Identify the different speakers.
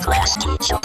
Speaker 1: Class teacher.